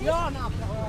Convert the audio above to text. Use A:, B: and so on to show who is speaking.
A: Ja, napra.